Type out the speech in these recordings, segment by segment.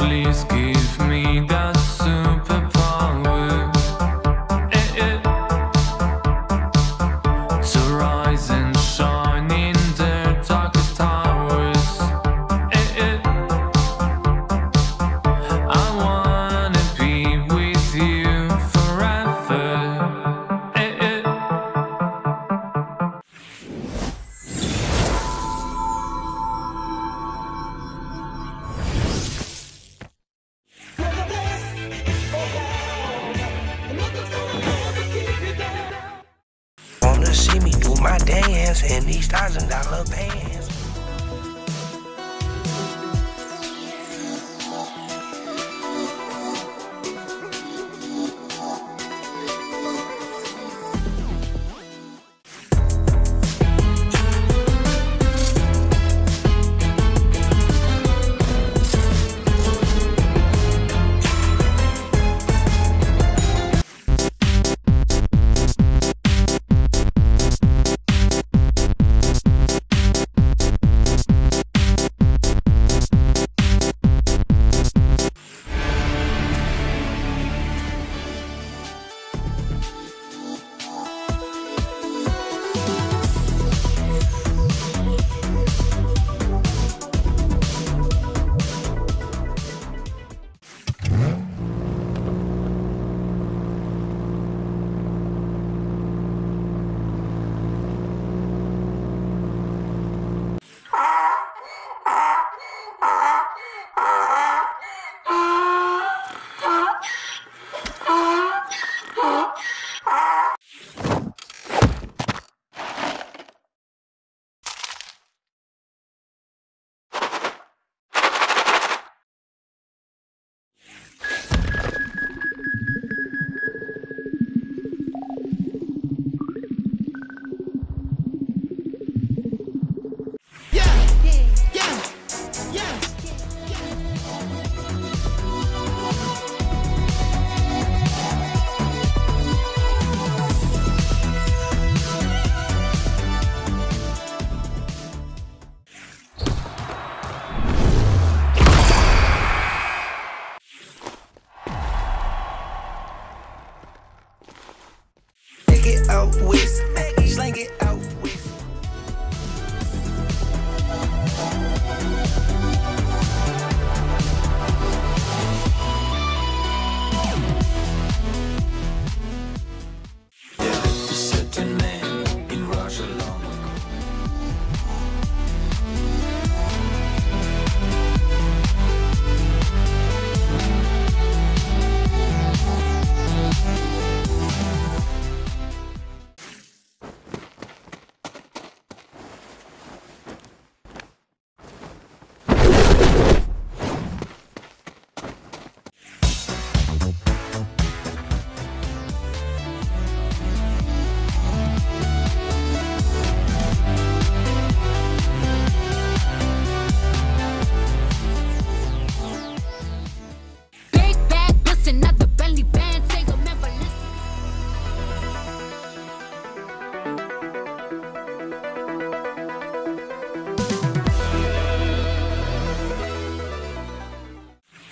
please give me that superpower. These thousand dollar pants.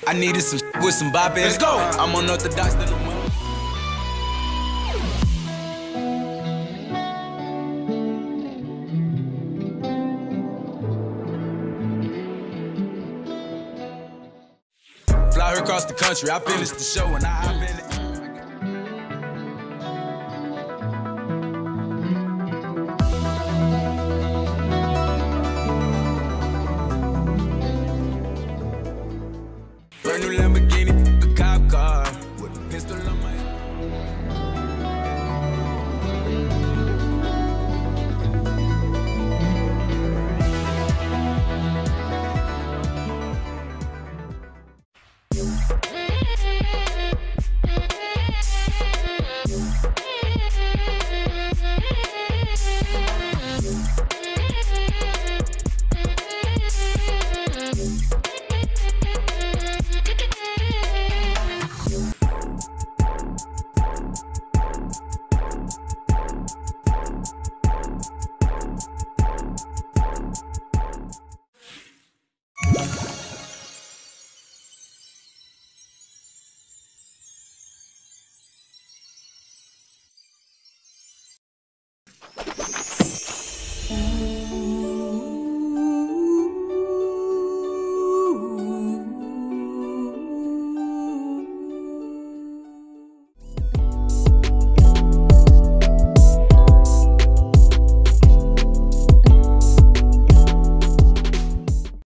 I needed some with some bop in Let's go. I'm unorthodox than a. Fly her across the country. I finished the show and I hop in